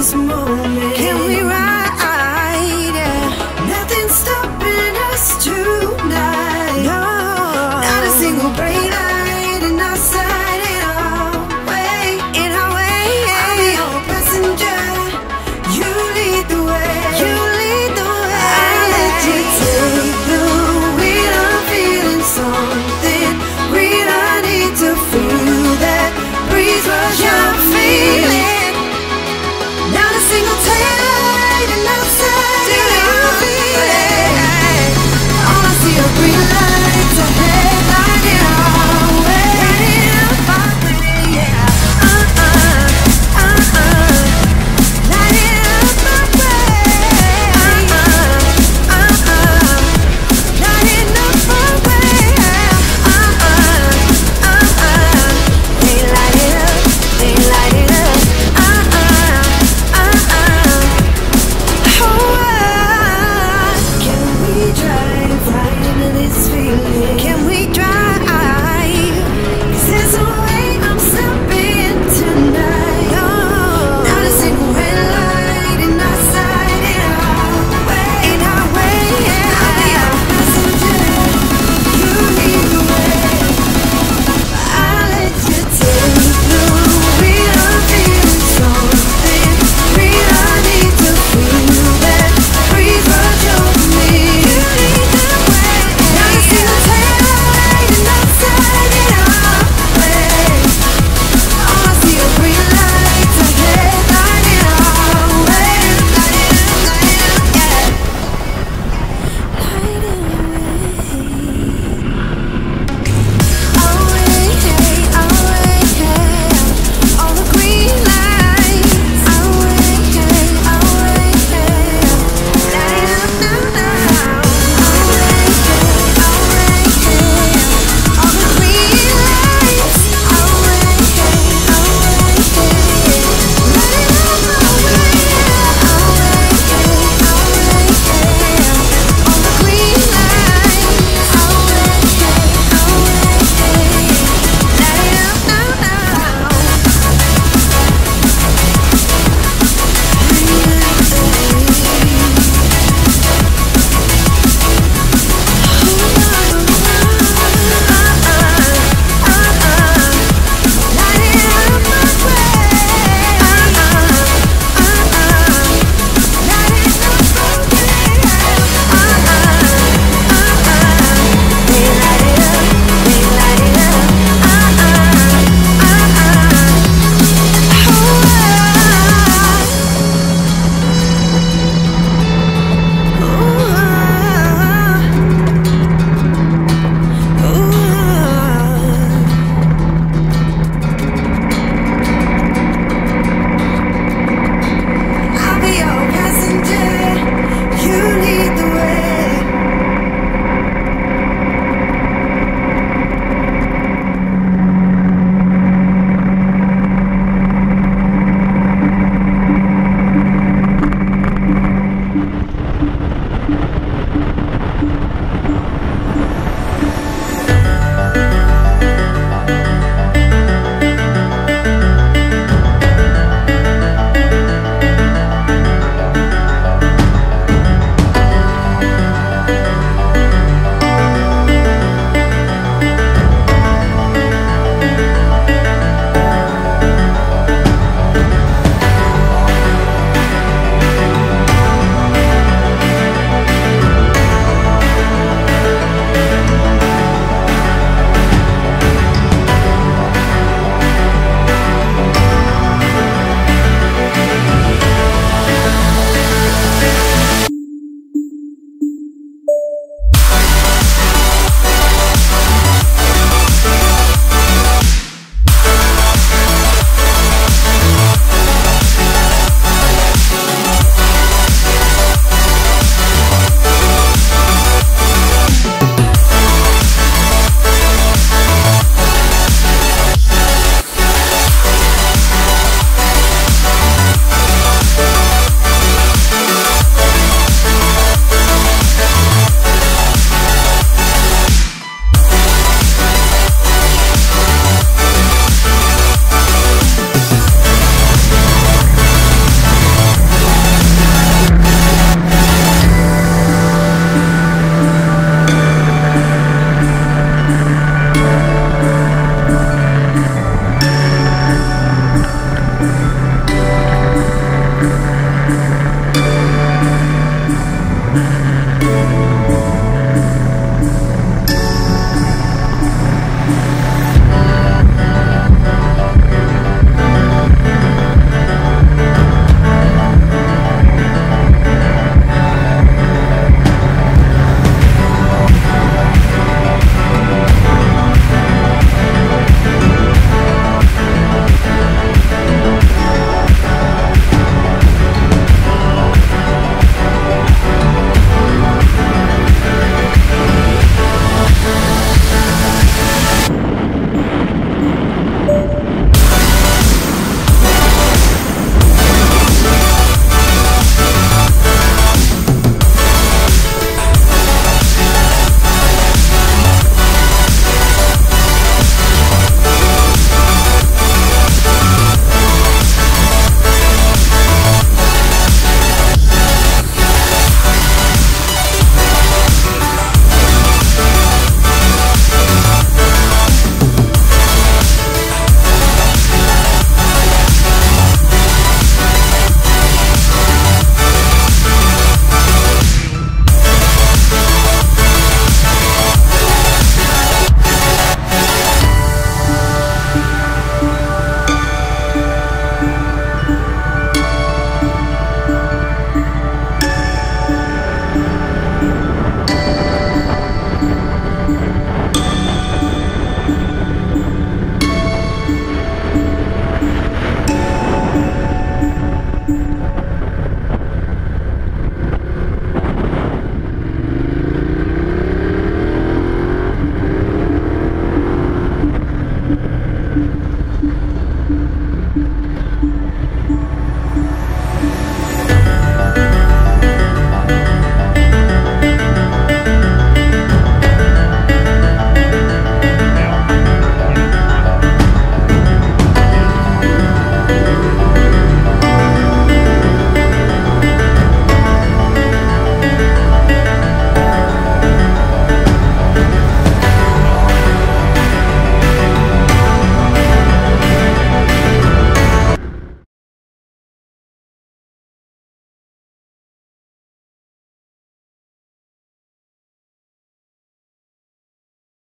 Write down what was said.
this moment.